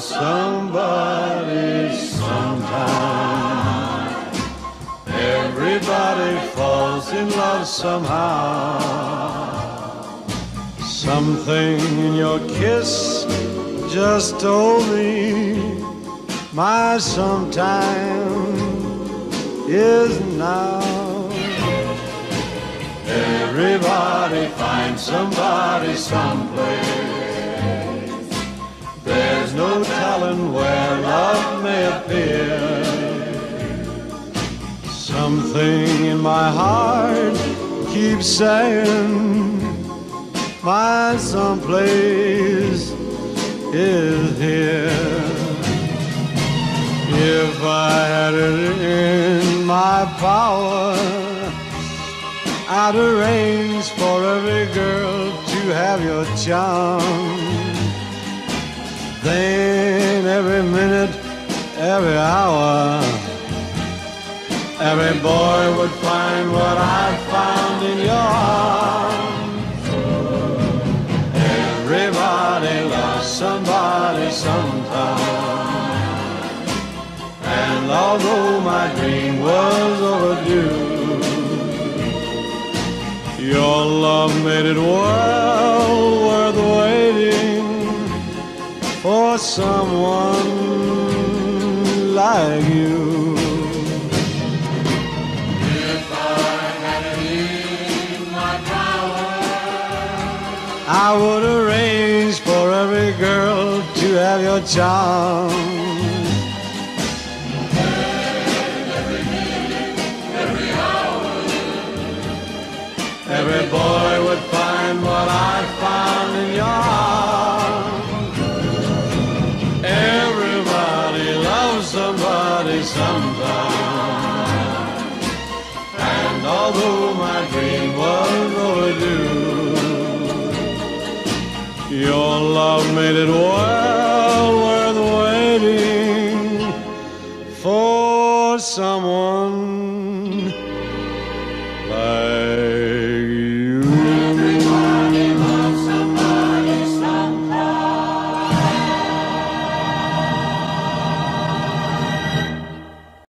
somebody sometime. Everybody falls in love somehow. Something in your kiss just told me my sometime is now. Everybody finds somebody someplace. No telling where love may appear. Something in my heart keeps saying my someplace is here. If I had it in my power, I'd arrange for every girl to have your charm. Then every minute, every hour, every boy would find what I found in your arms. Everybody loves somebody sometime. And although my dream was overdue, your love made it well someone like you. If I had it in my power, I would arrange for every girl to have your charm. Every boy would find what I found in your arms. Sometime. And although my dream was overdue, your love made it well worth waiting for someone